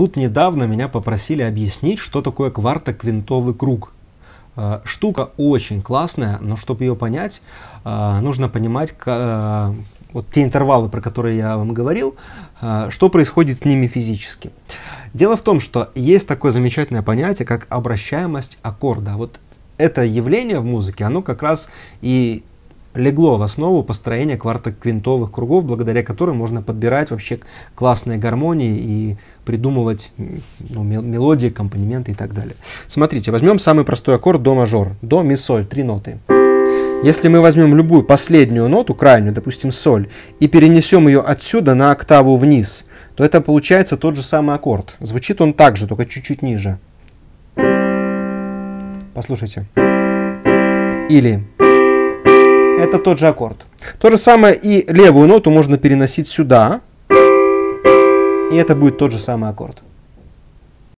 Тут недавно меня попросили объяснить, что такое квартоквинтовый круг. Э, штука очень классная, но чтобы ее понять, э, нужно понимать э, вот те интервалы, про которые я вам говорил, что происходит с ними физически. Дело в том, что есть такое замечательное понятие, как обращаемость аккорда. Вот это явление в музыке, оно как раз и легло в основу построения квартоквинтовых кругов, благодаря которым можно подбирать вообще классные гармонии и придумывать ну, мелодии, аккомпанементы и так далее. Смотрите, возьмем самый простой аккорд до мажор. До, ми, соль, три ноты. Если мы возьмем любую последнюю ноту, крайнюю, допустим, соль, и перенесем ее отсюда на октаву вниз, то это получается тот же самый аккорд. Звучит он так же, только чуть-чуть ниже. Послушайте. Или это тот же аккорд. То же самое и левую ноту можно переносить сюда, и это будет тот же самый аккорд.